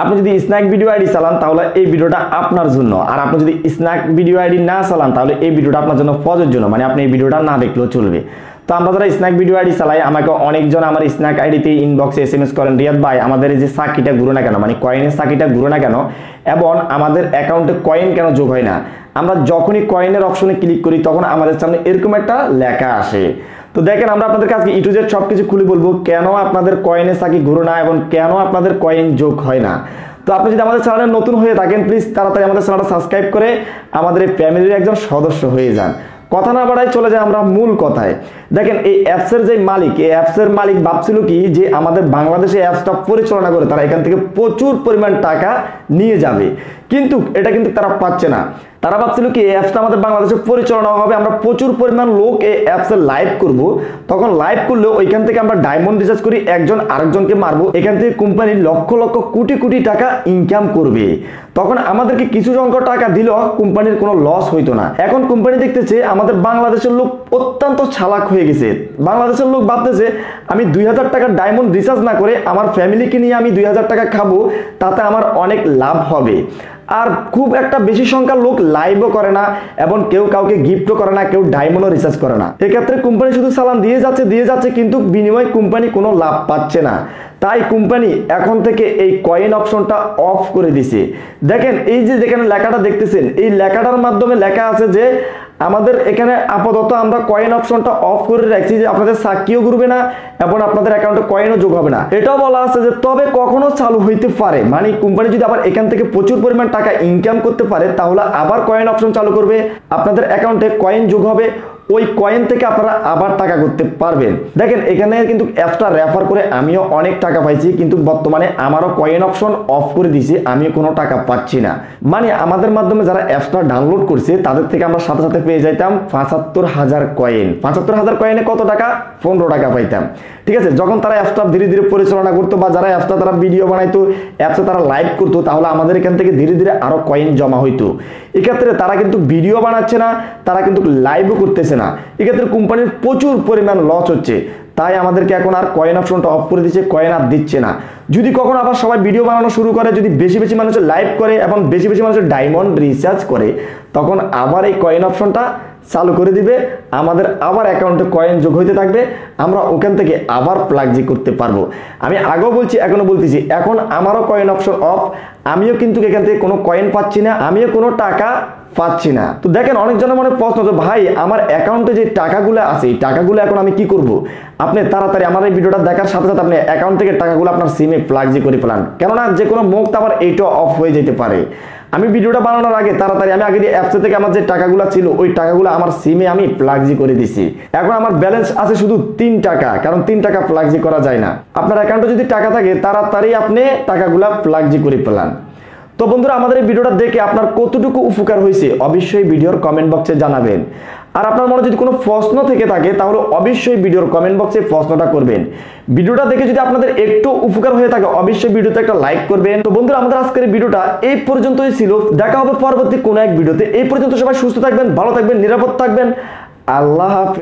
আপনি যদি snack video ID চালান, তাহলে এই ভিডিওটা আপনার জন্য। আর আপনি যদি স্ন্যাক ভিডিও আইডি না চালান, তাহলে এই ভিডিওটা আপনার জন্য প্রযোজ্য না মানে আপনি এই ভিডিওটা না দেখলেও চলবে। তো আমরা যারা স্ন্যাক ভিডিও আইডি চালাই, আমাকে অনেকজন আমার স্ন্যাক আইডিতে ইনবক্সে এস এম এস করেন। রিয়াদ ভাই, আমাদের এই যে সাকিটা ঘুরে না কেন মানে কয়েনের সাকিটা ঘুরে না কেন, এবং আমাদের অ্যাকাউন্টে কয়েন কেন যোগ হয় না? আমরা যখনই কয়েনের অপশনে ক্লিক করি, তখন আমাদের সামনে এরকম একটা লেখা আসে। তো দেখেন, আমরা আপনাদের কাছে ইটু জেড সব কিছু খুলে বলব, কেন আপনাদের কয়েনের সাকি ঘুরে না এবং কেন আপনাদের কয়েন যোগ হয় না? তো আপনি যদি আমাদের চ্যানেলে নতুন হয়ে থাকেন প্লিজ তাড়াতাড়ি আমাদের চ্যানেলটা সাবস্ক্রাইব করে আমাদের এই ফ্যামিলির একজন সদস্য হয়ে যান। কথা না বাড়াই চলে যায় আমরা মূল কথায়। দেখেন, এই অ্যাপসের যে মালিক, এই অ্যাপসের মালিক ভাবছিল কি যে আমাদের বাংলাদেশে অ্যাপসটা পরিচালনা করে, তারা এখান থেকে প্রচুর পরিমাণ টাকা নিয়ে যাবে। কিন্তু এটা কিন্তু তারা পাচ্ছে না। তারা ভাবছিল কি, এই অ্যাপসটা আমাদের বাংলাদেশে পরিচালনা হবে, আমরা প্রচুর পরিমাণ লোক এই অ্যাপসে লাইভ করব। তখন লাইভ করলে ওইখান থেকে আমরা ডায়মন্ড রিচার্জ করি, একজন আরেকজনকে মারবো। এখান থেকে কোম্পানি লক্ষ লক্ষ কোটি কোটি টাকা ইনকাম করবে। তখন আমাদেরকে কিছু সংখ্যক টাকা দিল কোম্পানির কোনো লস হইতো না। এখন কোম্পানি দেখতেছে আমাদের বাংলাদেশের লোক অত্যন্ত ছালাক হয়ে গেছে। বাংলাদেশের লোক ভাবতেছে, আমি দুই হাজার টাকা ডায়মন্ড রিচার্জ না করে আমার ফ্যামিলিকে নিয়ে আমি দুই হাজার টাকা খাব, তাতে আমার অনেক লাভ হবে। আর খুব একটা বেশি সংখ্যা লোক লাইভও করে না এবং কেউ কাউকে গিফটও করে না, কেউ ডায়মন্ডও রিচার্জ করে না। এক্ষেত্রে কোম্পানি শুধু সালাম দিয়ে যাচ্ছে দিয়ে যাচ্ছে, কিন্তু বিনিময় কোম্পানি কোনো লাভ পাচ্ছে না। তাই কোম্পানি এখন থেকে এই কয়েন অপশনটা অফ করে দিছে। দেখেন, এই যে যেখানে লেখাটা দেখতেছেন, এই লেখাটার মাধ্যমে লেখা আছে যে আমাদের এখানে আপাতত আমরা কয়েন অপশনটা অফ করে রাখছি যে আপনাদের সাক্ষীও ঘুরবে না এবং আপনাদের অ্যাকাউন্টে কয়েনও যোগ হবে না। এটাও বলা আছে যে তবে কখনো চালু হইতে পারে। মানে কোম্পানি যদি আবার এখান থেকে প্রচুর পরিমাণ টাকা ইনকাম করতে পারে, তাহলে আবার কয়েন অপশন চালু করবে। আপনাদের অ্যাকাউন্টে কয়েন যোগ হবে। ওই কয়েন থেকে আপনারা আবার টাকা করতে পারবেন। দেখেন, এখানে কিন্তু অ্যাপটা রেফার করে আমিও অনেক টাকা পাইছি, কিন্তু বর্তমানে আমারও কয়েন অপশন অফ করে দিয়েছি আমি কোনো টাকা পাচ্ছি না। মানে আমাদের মাধ্যমে যারা অ্যাপটা ডাউনলোড করছে, তাদের থেকে আমরা সাথে সাথে পেয়ে যাইতাম পঁচাত্তর হাজার কয়েন পঁচাত্তর হাজার কয়েনে কত টাকা? পনেরো টাকা পাইতাম। ঠিক আছে, যখন তারা অ্যাপটা ধীরে ধীরে পরিচালনা করতো বা যারা অ্যাপটা তারা ভিডিও বানাইতো অ্যাপসে তারা লাইভ করতো, তাহলে আমাদের এখান থেকে ধীরে ধীরে আরও কয়েন জমা হইতো। এক্ষেত্রে তারা কিন্তু ভিডিও বানাচ্ছে না, তারা কিন্তু লাইভও করতেছে না। এক্ষেত্রে কোম্পানির প্রচুর পরিমাণ লস হচ্ছে। তাই আমাদেরকে এখন আর কয়েন অপশনটা অফ করে দিচ্ছে কয়েন আর দিচ্ছে না। যদি কখনো আবার সবাই ভিডিও বানানো শুরু করে, যদি বেশি বেশি মানুষের লাইভ করে এবং বেশি বেশি মানুষের ডায়মন্ড রিচার্জ করে, তখন আবার এই কয়েন অপশনটা চালু করে দিবে। আমাদের আবার অ্যাকাউন্টে কয়েন যোগ হইতে থাকবে। আমরা ওখান থেকে আবার প্লাগজি করতে পারব। আমি আগেও বলছি এখনও বলতেছি, এখন আমারও কয়েন অপশন অফ আমিও কিন্তু এখান থেকে কোনো কয়েন পাচ্ছি না, আমিও কোনো টাকা পাচ্ছি না। তো দেখেন, অনেকজনের মনে প্রশ্ন তো ভাই, আমার অ্যাকাউন্টে যে টাকাগুলো আছে, এই টাকাগুলো এখন আমি কি করব? আপনি তাড়াতাড়ি আমার এই ভিডিওটা দেখার সাথে সাথে আপনি অ্যাকাউন্ট থেকে টাকাগুলো আপনার সিমে প্লাগজি করে ফেলান। কেননা যে কোনো মুখ আবার এইটা অফ হয়ে যেতে পারে। আমি ভিডিওটা বানানোর আগে, তাড়াতাড়ি, আমি আগে দিয়ে অ্যাপসে থেকে আমার যে টাকাগুলো ছিল, ওই টাকাগুলো আমার সিমে আমি প্লাগজি করে দিছি। এখন আমার ব্যালেন্স আছে শুধু তিন টাকা, কারণ তিন টাকা প্লাগজি করা যায় না। আপনার অ্যাকাউন্টে যদি টাকা থাকে, তাড়াতাড়ি আপনি টাকাগুলো প্লাগজি করে পেলান তো বন্ধুরা, আমাদের এই ভিডিওটা দেখে আপনার কতটুকু উপকার হয়েছে, অবশ্যই ভিডিওর কমেন্ট বক্সে জানাবেন। আর আপনার মনে যদি কোনো প্রশ্ন থেকে থাকে, তাহলে অবশ্যই ভিডিওর কমেন্ট বক্সে প্রশ্নটা করবেন। ভিডিওটা দেখে যদি আপনাদের একটু উপকার হয়ে থাকে, অবশ্যই ভিডিওতে একটা লাইক করবেন। তো বন্ধুরা, আমাদের আজকের ভিডিওটা এই পর্যন্তই ছিল। দেখা হবে পরবর্তী কোনো এক ভিডিওতে। এই পর্যন্ত সবাই সুস্থ থাকবেন, ভালো থাকবেন, নিরাপদ থাকবেন। আল্লাহ হাফিজ।